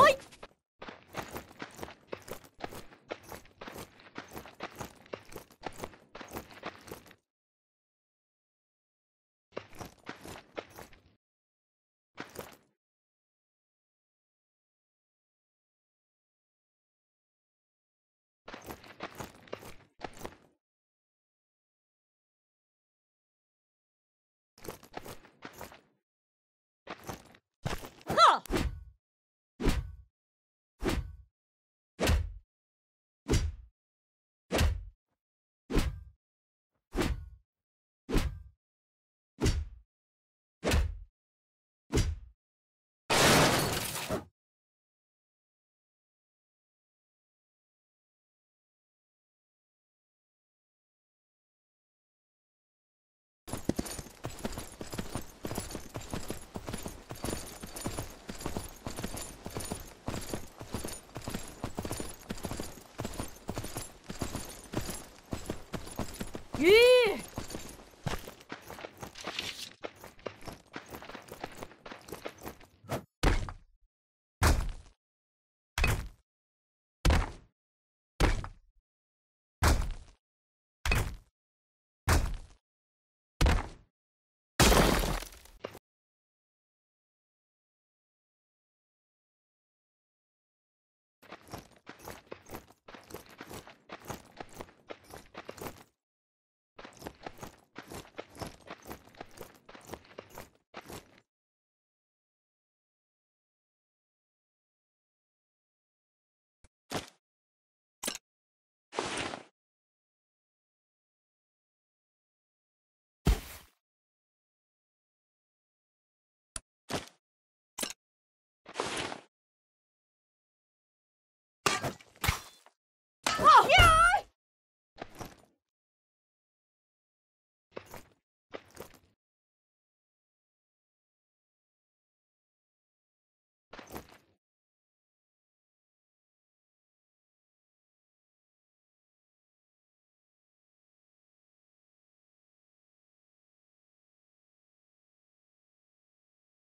はい。Oui.